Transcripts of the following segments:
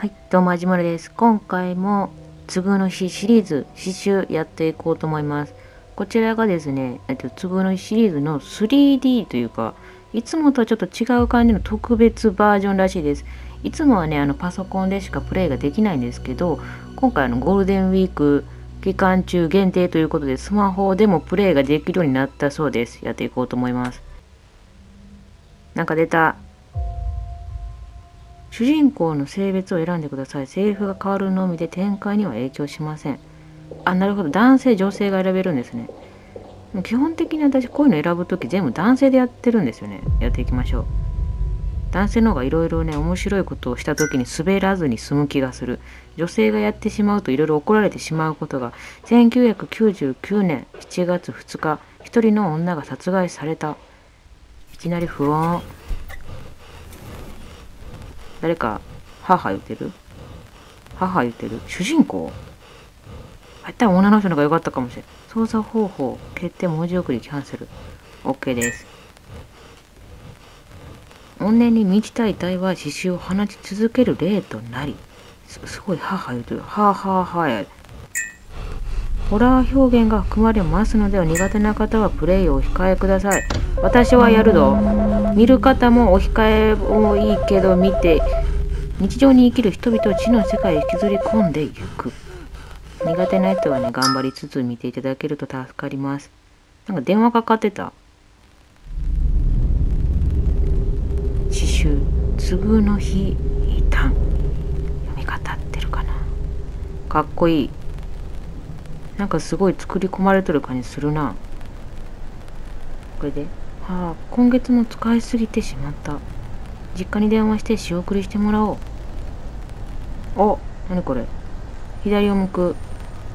はい、どうも、あじまるです。今回も、つぐの日シリーズ、刺繍やっていこうと思います。こちらがですね、えっと、つぐの日シリーズの 3D というか、いつもとはちょっと違う感じの特別バージョンらしいです。いつもはね、あの、パソコンでしかプレイができないんですけど、今回の、ゴールデンウィーク期間中限定ということで、スマホでもプレイができるようになったそうです。やっていこうと思います。なんか出た。主人公の性別を選んでください。セリフが変わるのみで展開には影響しません。あ、なるほど。男性、女性が選べるんですね。基本的に私こういうの選ぶとき全部男性でやってるんですよね。やっていきましょう。男性の方がいろいろね、面白いことをしたときに滑らずに済む気がする。女性がやってしまうといろいろ怒られてしまうことが、1999年7月2日、一人の女が殺害された。いきなり不穏。誰か母言ってる？母言ってる？主人公？あったら女の人の方が良かったかもしれん。操作方法決定文字送りキャンセル OK です。怨念に満ちた遺体は刺繍を放ち続ける例となりすすごい母言うてる。はあはあはあや。ホラー表現が含まれますのでは苦手な方はプレイをお控えください。私はやるぞ。見る方もお控えもいいけど見て日常に生きる人々を知の世界へ引きずり込んでいく。苦手な人はね頑張りつつ見ていただけると助かります。なんか電話かかってた。刺繍「つぐの日異端」読み方ってるかな。かっこいい。なんかすごい作り込まれとる感じするな。これで。ああ今月も使いすぎてしまった。実家に電話して仕送りしてもらおう。お何これ。左を向く。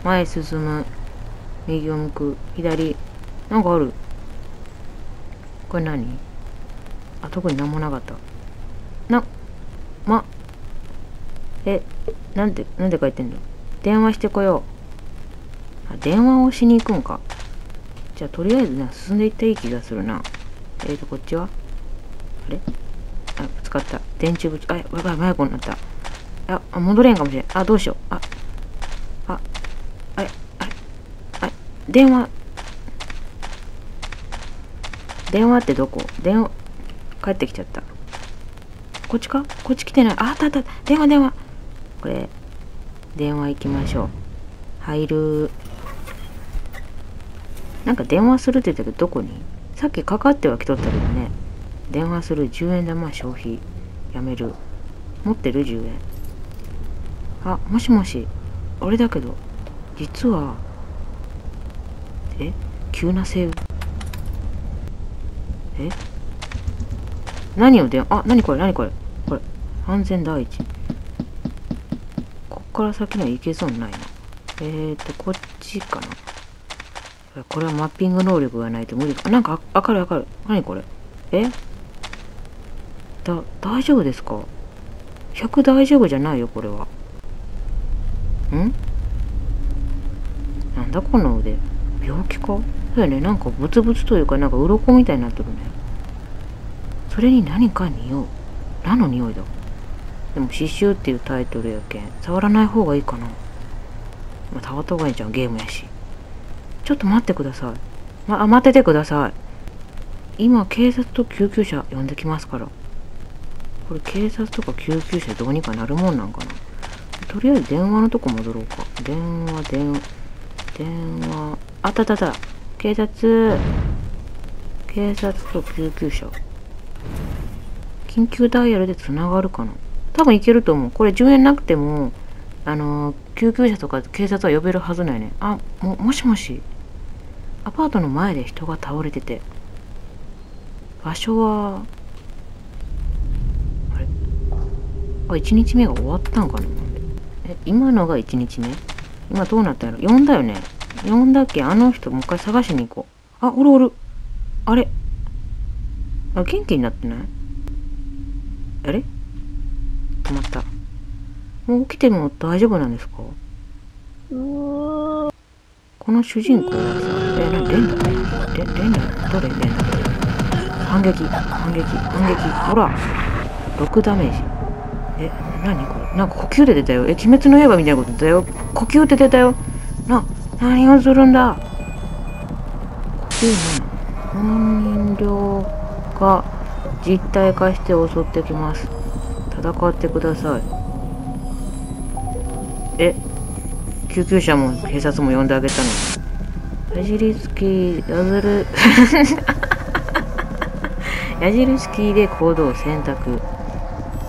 前進む。右を向く。左。なんかある。これ何？あ特に何もなかった。なま。えなんでなんで書いてんの？電話してこよう。電話をしに行くんか。じゃあとりあえずね進んでいったいい気がするな。えーとこっちは？あれ？あぶつかった。電柱ぶつあやばい迷子になった。ああ戻れんかもしれん。あどうしよう。あああれあれあれ電話。電話ってどこ？電話帰ってきちゃった。こっちか？こっち来てない。ああったあった。電話電話。これ電話行きましょう。入る。なんか電話するって言ったけどどこに？さっきかかっては来とったけどね。電話する10円玉消費やめる。持ってる10円。あもしもし。俺だけど。実は。え？急なセーブえ？何を電話？あ何これ？何これ？これ。安全第一。こっから先には行けそうにないな。えーとこっちかな。これはマッピング能力がないと無理か。なんか明るい明るい。何これ？え？だ、大丈夫ですか ?100 大丈夫じゃないよ、これは。ん？なんだこの腕。病気か？そうやね。なんかブツブツというか、なんか鱗みたいになってるね。それに何か匂う。何の匂いだ？でも、刺繍っていうタイトルやけん。触らない方がいいかな。まあ、触った方がいいじゃん、ゲームやし。ちょっと待ってください。ま、待っててください。今、警察と救急車呼んできますから。これ、警察とか救急車どうにかなるもんなんかな。とりあえず電話のとこ戻ろうか。電話、電話、電話。あったあったあった。警察。警察と救急車。緊急ダイヤルで繋がるかな。多分いけると思う。これ10円なくても、あのー、救急車とか警察は呼べるはずないね。あ、も、もしもし。アパートの前で人が倒れてて。場所はあれ？あ1日目が終わったんかな？え今のが1日目？今どうなったんやろ？呼んだよね？呼んだっけ？あの人もう一回探しに行こう。あおるおる。あれ？あ元気になってない？あれ？止まった。もう起きても大丈夫なんですか？この主人公はさ、え、レンダレンダどれ？レン反撃反撃反撃ほら6ダメージえなにこれなんか呼吸で出たよえ鬼滅の刃みたいなこと出たよ呼吸で出たよな何をするんだ呼吸ね本人量が実体化して襲ってきます戦ってくださいえ救急車も警察も呼んであげたのに。矢印キー、やずる。矢印 キーで行動を選択。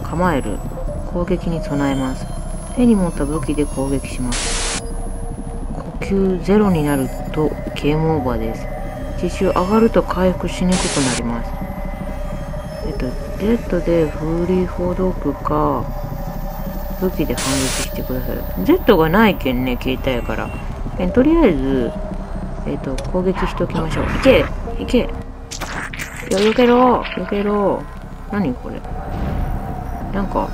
構える。攻撃に備えます。手に持った武器で攻撃します。呼吸ゼロになるとゲームオーバーです。血中上がると回復しにくくなります。えっと、Z でフーリーフォードクか、武器で反撃してください。Z がないけんね、携帯やから。えとりあえず、えっ、ー、と、攻撃しておきましょう。いけいけよ、よけろよけろ何これ？なんか、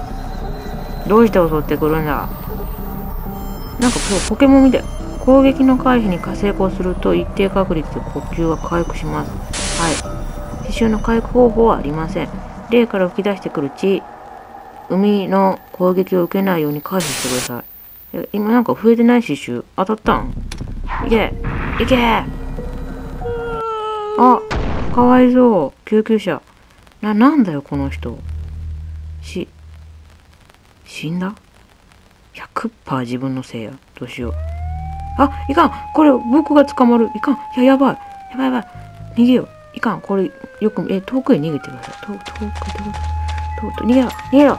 どうして襲ってくるんだ？なんか今日ポケモンみたい。攻撃の回避に成功すると一定確率で呼吸が回復します。はい。刺繍の回復方法はありません。霊から吹き出してくる血、海の攻撃を受けないように回避してください。今なんか増えてない刺繍？当たったん？いけいけあかわいそう。救急車。な、なんだよ、この人。し、死んだ ?100% 自分のせいや。どうしよう。あ、いかんこれ、僕が捕まる。いかんいや、やばい。やばいやばい。逃げよう。いかんこれ、よく、え、遠くへ逃げてください。遠く、遠く、遠く。逃げろ逃げろ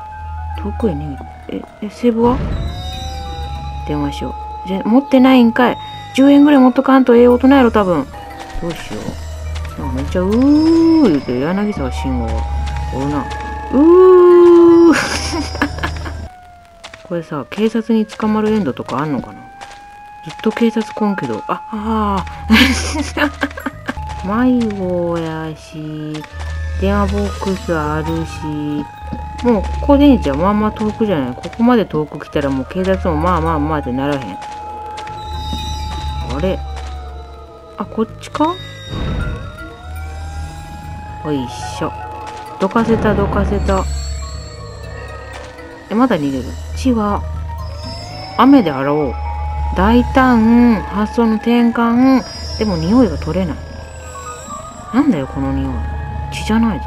遠くへ逃げええセーブは？電話しよう。じゃ持ってないんかい。10円ぐらい持っとかんとええ大人やろ多分。どうしよう。なんかめっちゃうー言うて柳沢慎吾がおるな。うー。これさ警察に捕まるエンドとかあんのかな？ずっと警察来んけど、あ、ああ。迷子やし、電話ボックスあるし、もうここでいいじゃん。まあまあ遠くじゃない。ここまで遠く来たらもう警察もまあまあまあってならへん。あれ？あ、こっちか？おいしょ。どかせたどかせた。え、まだ逃げる？地は、雨で洗おう。大胆発想の転換でも匂いが取れないなんだよこの匂い血じゃないぞ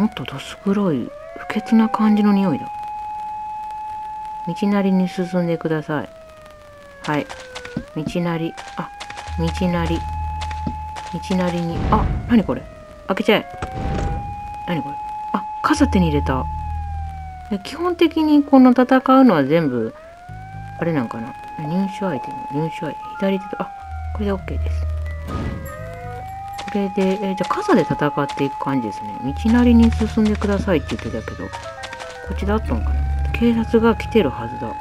もっとどす黒い不潔な感じの匂いだ。道なりに進んでください。はい。道なり。あ道なり。道なりに。あ何これ？開けちゃえ。何これ？あ傘手に入れた。基本的にこの戦うのは全部あれなんかな？入手アイテム、入手アイテム。左手と、あ、これで OK です。これで、えーじゃあ傘で戦っていく感じですね。道なりに進んでくださいって言ってたけど、こっちだったのかな警察が来てるはずだ。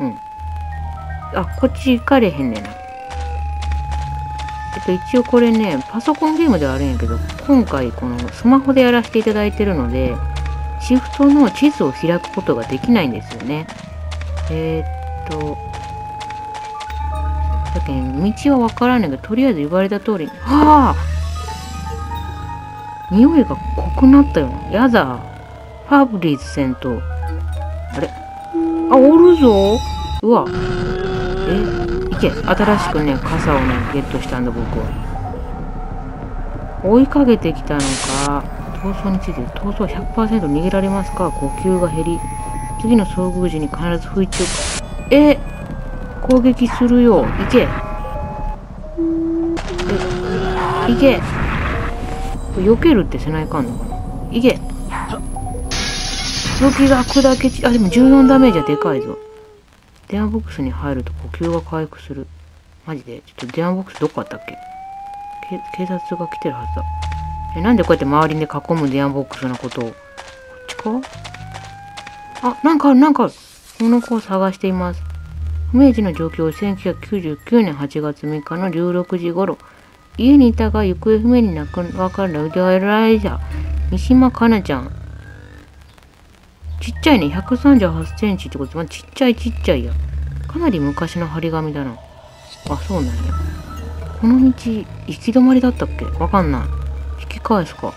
うん。あ、こっち行かれへんねんな。えっと、一応これね、パソコンゲームではあるんやけど、今回このスマホでやらせていただいてるので、シフトの地図を開くことができないんですよね。えーっと、だけ道はわからんねんけど、とりあえず言われた通りに、はあ匂いが濃くなったよな。やだ。ファブリーズ戦闘。あれ？あ、おるぞうわ。え？いけ。新しくね、傘をね、ゲットしたんだ、僕は。追いかけてきたのか、逃走について、逃走100%逃げられますか？呼吸が減り、次の遭遇時に必ず吹いておく。え？攻撃するよ。いけ。え、いけ。避けるってせないかんのかな？いけ。武器が砕けち、あ、でも14ダメージはでかいぞ。電話ボックスに入ると呼吸が回復する。マジで？ちょっと電話ボックスどこあったっけ？警察が来てるはずだ。え、なんでこうやって周りで囲む電話ボックスのことを？こっちかあ、なんかある、なんかある。この子を探しています。明時の状況は1999年8月6日の16時頃、家にいたが行方不明になくわからられた三島かなちゃん。ちっちゃいね、138センチってことはちっちゃいちっちゃいや。かなり昔の張り紙だな。あ、そうなんや。この道、行き止まりだったっけ？わかんない。引き返すか。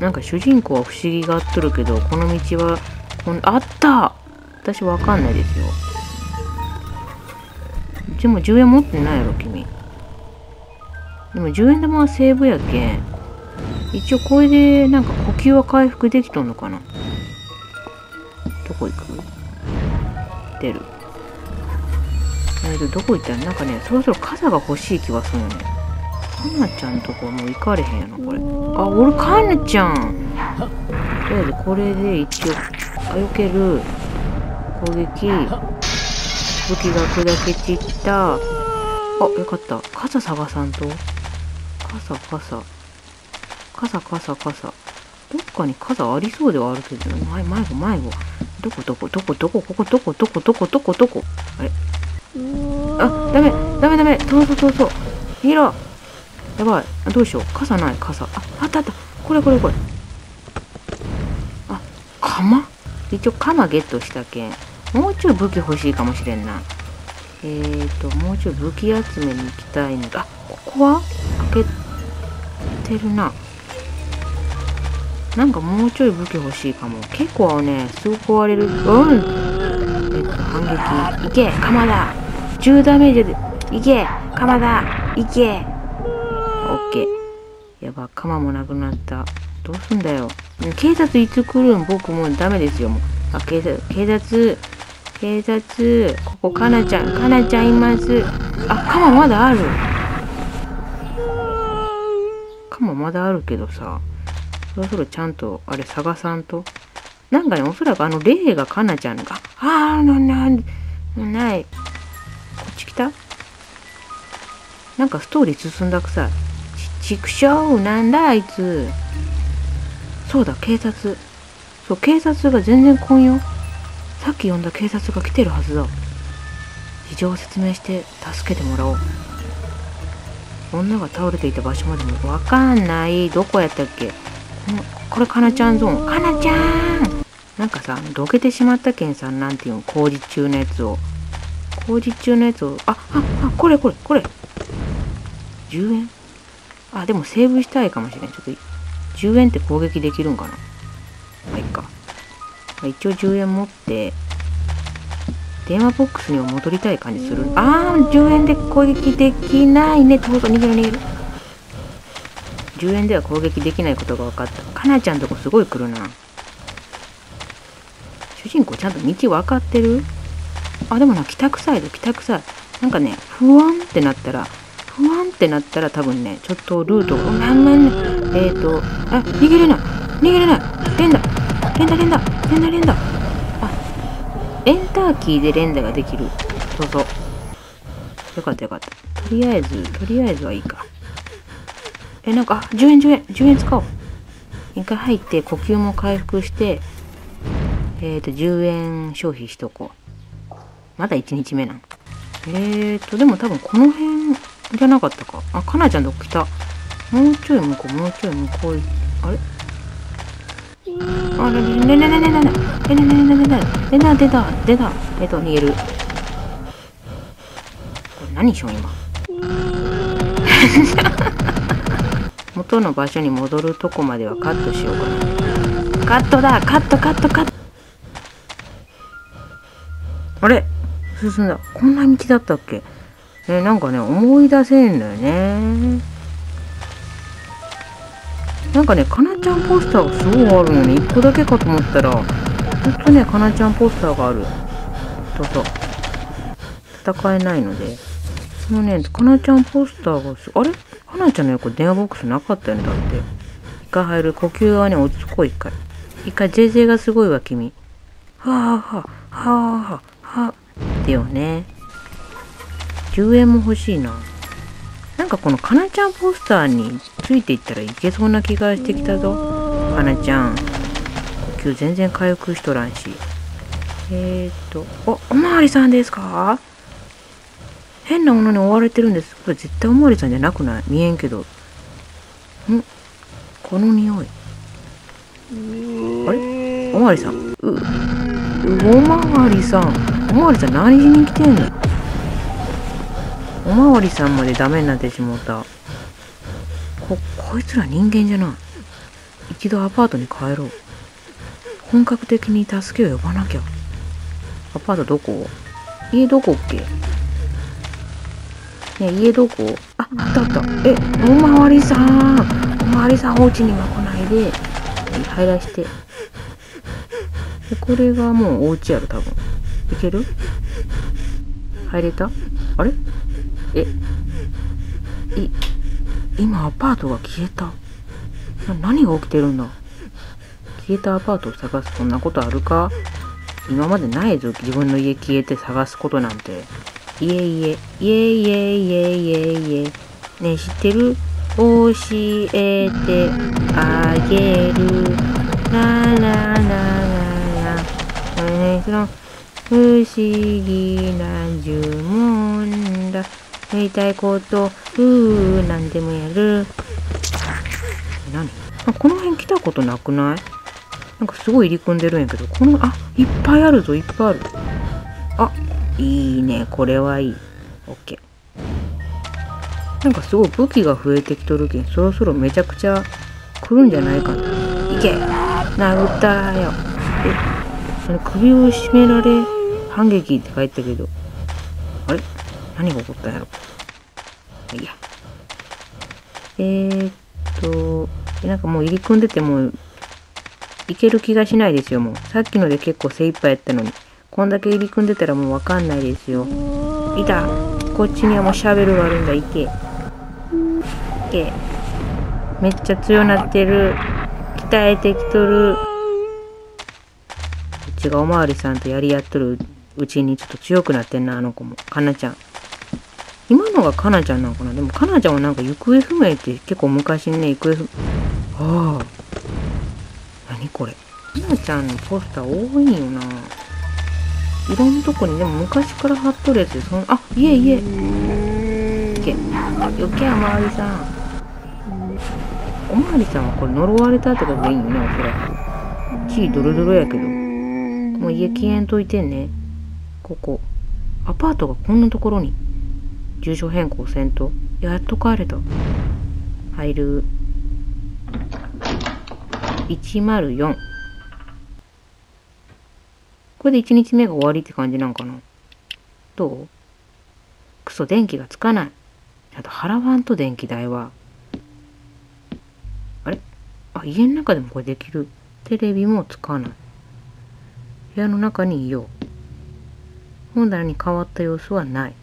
なんか主人公は不思議がっとるけど、この道は、こあった私わかんないですよ。でも10円持ってないやろ、君。でも10円玉はセーブやけん。一応これでなんか呼吸は回復できとんのかなどこ行く？出る。えっと、どこ行った？らなんかね、そろそろ傘が欲しい気がするね。かなちゃんとこはもう行かれへんやな、これ。あ、俺かなちゃん。とりあえずこれで一応、あ、避ける攻撃、武器が砕け散った。あ、よかった。傘探さんと？傘、傘。傘、傘、傘。どっかに傘ありそうではあるけど、前、迷子、迷子。どこ、どこ、どこ、どこ、ここ、どこ、どこ、どこ、どこ、どこ。あれ？あ、ダメ、ダメ、ダメ。逃走、逃走。逃げろ。やばい。あどうしよう。傘ない、傘。あ、あったあった。これ、これ、これ。あ、釜？一応鎌ゲットしたけん。もうちょい武器欲しいかもしれんな。えーと、もうちょい武器集めに行きたいのだ。あ、ここは？てるな。なんかもうちょい武器欲しいかも。結構ね、すぐ壊れる。うんえっと、反撃。いけ鎌だ !10 ダメージで。いけ鎌だいけオッケー。やば、鎌もなくなった。どうすんだよ。警察いつ来るん？僕もうダメですよ。もうあ、警察、警察、警察、ここかなちゃん、かなちゃんいます。あ、鎌まだある。鎌まだあるけどさ、そろそろちゃんと、あれ探さんと。なんかね、おそらくあの、霊がかなちゃんが、あー、な、なん、ない。こっち来た？なんかストーリー進んだくさい。ち、ちくしょう、なんだあいつ。そうだ、警察。そう、警察が全然来んよ。さっき呼んだ警察が来てるはずだ。事情を説明して助けてもらおう。女が倒れていた場所までもわかんない。どこやったっけ？ここれかなちゃんゾーン。かなちゃんなんかさ、どけてしまったけんさん、なんていうの、工事中のやつを。工事中のやつを、あ、あ、あ、これこれ、これ。10円？あ、でもセーブしたいかもしれん。ちょっと、10円って攻撃できるんかな？まあ、いっか。まあ、一応10円持って、電話ボックスにも戻りたい感じする？あー、10円で攻撃できないね。どうぞ、逃げる逃げる。10円では攻撃できないことが分かった。かなちゃんとこすごい来るな。主人公ちゃんと道分かってる？あ、でもな、北臭いぞ、北臭い。なんかね、不安ってなったら、不安ってなったら多分ね、ちょっとルートが、なんなんね、えーと、あ、逃げれない逃げれない連打連打連打連打連打、エンターキーで連打ができる。そうそう。よかったよかった。とりあえず、とりあえずはいいか。え、なんか、10円10円、10円使おう。一回入って呼吸も回復して、えっ、ー、と、10円消費しとこう。まだ1日目なん。えーと、でも多分この辺じゃなかったか。あ、かなちゃんとこ来た。もうちょい向こう、もうちょい向こう、あれ？あれ、ねねねねねねねねねねねねねね出た、出た。えっと、逃げる。これ何しよう、今。元の場所に戻るとこまではカットしようかな。カットだカットカットカットあれ？進んだ。こんな道だったっけ？えなんかね、思い出せんのよね。なんかね、かなちゃんポスターがすごいあるのに、1個だけかと思ったら、ほんとね、かなちゃんポスターがある。そうそう。戦えないので。そのね、かなちゃんポスターがす、あれ？かなちゃんの横電話ボックスなかったよね、だって。一回入る呼吸側に落ち着こう、一回。一回、ゼーゼーがすごいわ、君。はあはあ、はあはあ、はあ。ってよね。10円も欲しいな。なんかこのかなちゃんポスターについていったらいけそうな気がしてきたぞ。かなちゃん。呼吸全然回復しとらんし。えー、っと、お、おまわりさんですか？変なものに追われてるんです。これ絶対おまわりさんじゃなくない？見えんけど。ん？この匂い。あれ？おまわりさん。う、うおまわりさん。おまわりさん何しに来てんのおまわりさんまでダメになってしもうた。こ、こいつら人間じゃない。一度アパートに帰ろう。本格的に助けを呼ばなきゃ。アパートどこ？家どこっけ？ね家どこ？あ、あったあった。え、おまわりさん。おまわりさんお家には来ないで。入らして。でこれがもうお家やろ、多分。いける？入れた？あれ？え、い、今アパートが消えた。何が起きてるんだ？消えたアパートを探す。そんなことあるか？今までないぞ。自分の家消えて探すことなんて。いえいえ。いえいえいえいえいえ。ねえ知ってる？教えてあげる。ラララララえその不思議な呪文だ。やりたいことふーなんでもやる何？あこの辺来たことなくない？なんかすごい入り組んでるんやけど、この、あ、いっぱいあるぞ、いっぱいある。あ、いいね、これはいい。オッケー。なんかすごい武器が増えてきとるけん、そろそろめちゃくちゃ来るんじゃないかな。いけ殴ったよ。え、あれ首を絞められ、反撃って書いてたけど、あれ？何が起こったんやろいや。えー、っと、なんかもう入り組んでてもいける気がしないですよ、もう。さっきので結構精一杯やったのに。こんだけ入り組んでたらもうわかんないですよ。いたこっちにはもうシャベルがあるんだ、いけ。いけ。めっちゃ強なってる。鍛えてきとる。うちがおまわりさんとやり合っとるうちにちょっと強くなってんな、あの子も。かなちゃん。今のがかなちゃんなのかな？でもかなちゃんはなんか行方不明って結構昔にね、行方不明。ああ。何これ？ひなちゃんのポスター多いんよな。いろんなとこにでも昔から貼っとるやつ。でそんあいえいえ。いけあよけおまわりさん。おまわりさんはこれ呪われたってことでいいよねおそらく。血ドロドロやけど。もう家消えんといてんね。ここ。アパートがこんなところに住所変更せんとやっと帰れた入る。104これで1日目が終わりって感じなんかな。どう？クソ電気がつかない。あと払わんと電気代は。あれ？あ家の中でもこれできる。テレビもつかない。部屋の中にいよう。本棚に変わった様子はない。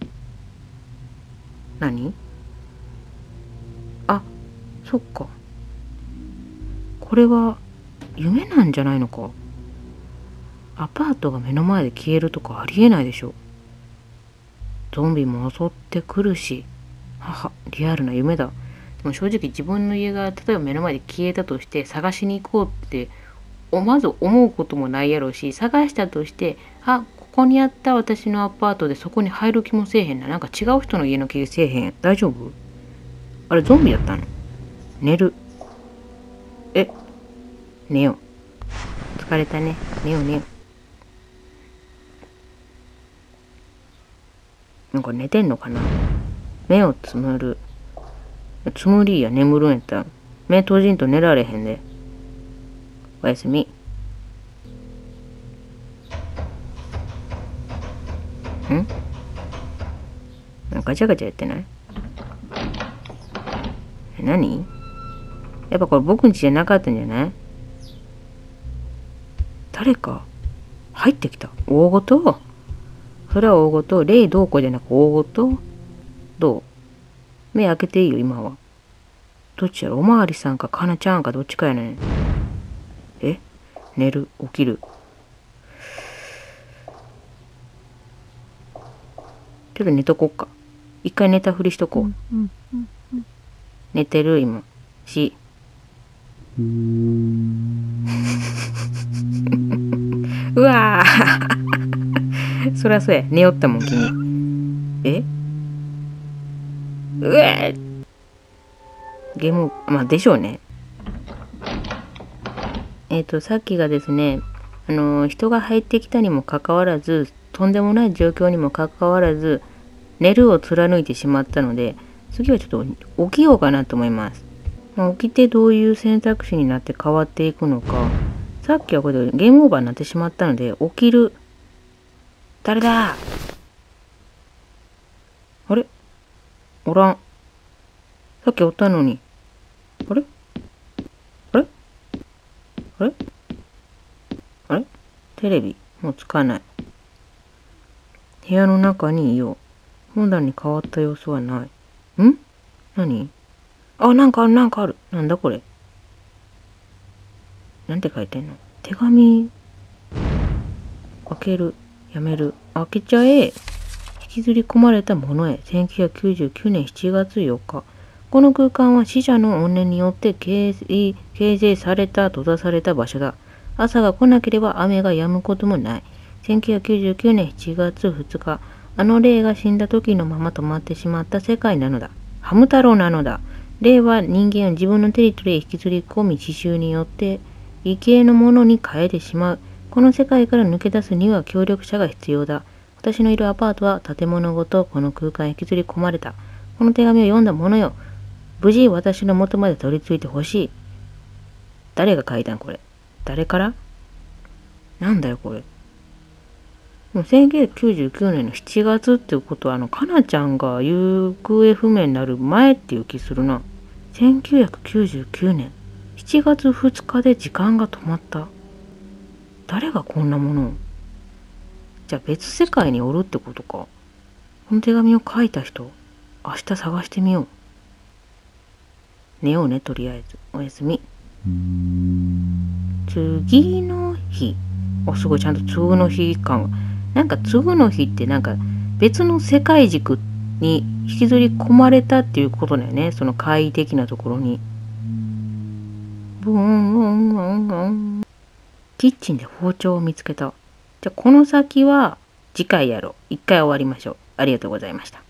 何？あそっか。これは夢なんじゃないのか？アパートが目の前で消えるとかありえないでしょ。ゾンビも襲ってくるし。はリアルな夢だ。でも正直自分の家が例えば目の前で消えたとして探しに行こうってまず思うこともないやろうし探したとしてあここにあった私のアパートでそこに入る気もせえへんななんか違う人の家の気せえへん大丈夫？あれゾンビやったの？寝るえ？寝よう。疲れたね。寝よう寝よう。なんか寝てんのかな？目をつむる。つむりや眠るんやったら、目閉じんと寝られへんで。おやすみ。ん？ガチャガチャやってない？え、何？やっぱこれ僕んちじゃなかったんじゃない？誰か入ってきた。大ごとそれは大ごと。霊どうこじゃなく大ごとどう？目開けていいよ、今は。どっちやろ？おまわりさんかかなちゃんかどっちかやねん。え？寝る？起きる？ちょっと寝とこっか。一回寝たふりしとこう。寝てる今。し。うわそりゃそうや。寝よったもん、君。え？うえゲーム、まあ、でしょうね。えっ、と、さっきがですね、あの、人が入ってきたにもかかわらず、とんでもない状況にもかかわらず、寝るを貫いてしまったので、次はちょっと起きようかなと思います。まあ、起きてどういう選択肢になって変わっていくのか。さっきはこれでゲームオーバーになってしまったので、起きる。誰だ？あれ？おらん。さっきおったのに。あれ？あれ？あれ？あれ？テレビ、もうつかない。部屋の中にいよう。本棚に変わった様子はない。ん？何？あ、なんかある、なんかある。なんだこれ？なんて書いてんの？手紙。開ける。やめる。開けちゃえ。引きずり込まれたものへ。1999年7月4日。この空間は死者の怨念によって形成された、閉ざされた場所だ。朝が来なければ雨が止むこともない。1999年7月2日。あの霊が死んだ時のまま止まってしまった世界なのだ。ハム太郎なのだ。霊は人間を自分のテリトリーへ引きずり込み、刺繍によって異形のものに変えてしまう。この世界から抜け出すには協力者が必要だ。私のいるアパートは建物ごとこの空間へ引きずり込まれた。この手紙を読んだ者よ。無事私の元まで取り付いてほしい。誰が書いたんこれ。誰から？なんだよこれ。もう1999年の7月っていうことは、あの、かなちゃんが行方不明になる前っていう気するな。1999年7月2日で時間が止まった。誰がこんなものを？じゃあ別世界におるってことか。この手紙を書いた人、明日探してみよう。寝ようね、とりあえず。おやすみ。次の日。あ、すごい、ちゃんと次の日感が。なんか次の日ってなんか別の世界軸に引きずり込まれたっていうことだよね。その怪異的なところに。ブーンブンブンブン。キッチンで包丁を見つけた。じゃこの先は次回やろう。一回終わりましょう。ありがとうございました。